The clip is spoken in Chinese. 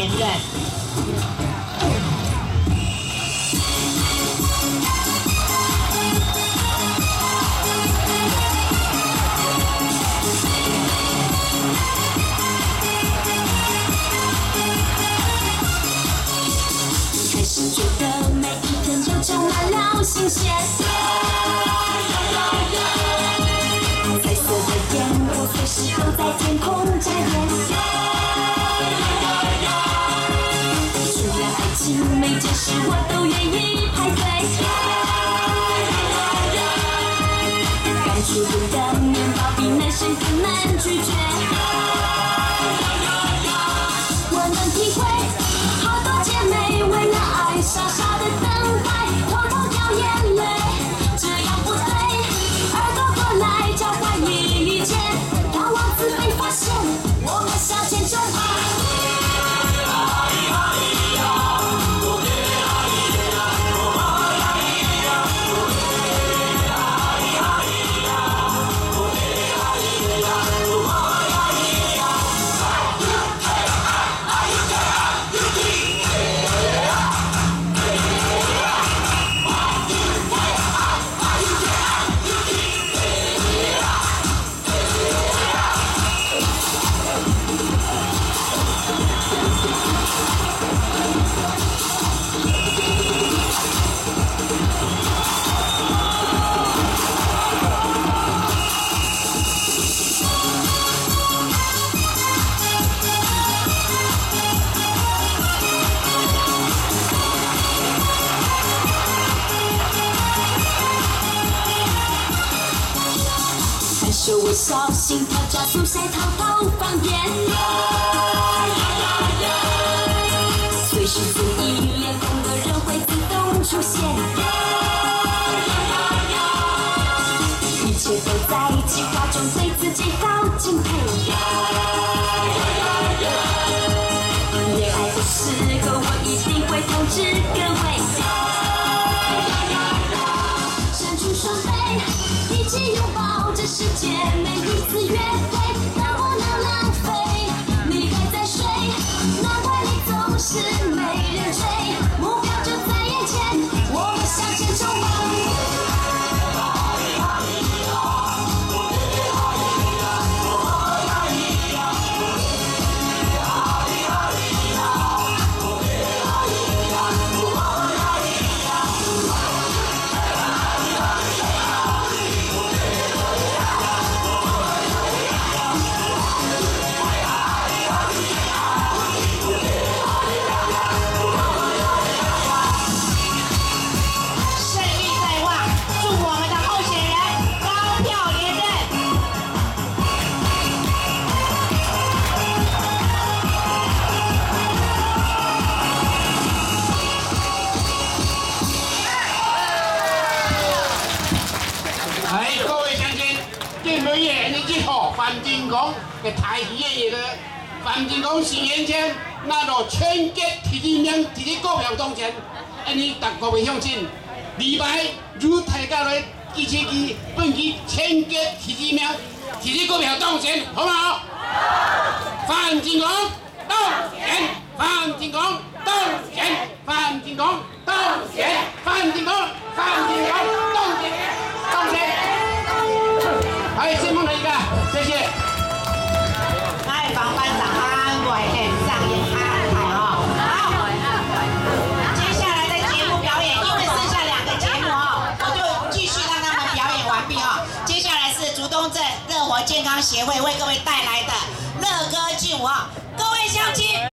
开始觉得每一天都充满了新鲜。这是我都愿意排队。刚出炉的面包比男生更嫩看手微笑，心跳加速，谁偷偷放电？随时随地，脸红的人会自动出现。世界，每一次约会今日夜日之后，范进公嘅台语嘅嘢咧，范进公四年前那落全结提子名，提子股票当前，安尼大各位乡亲，礼拜如大家来支持佢，本佢全结提子名，提子股票当前，好唔好？范进公当选，范进公当选，范进公还有先锋的一个，谢谢。来，防班长安伟很上演安排哦。好，接下来的节目表演，因为剩下两个节目哦，我就继续让他们表演完毕哦。接下来是竹东镇乐活健康协会为各位带来的乐歌劲舞哦，各位乡亲。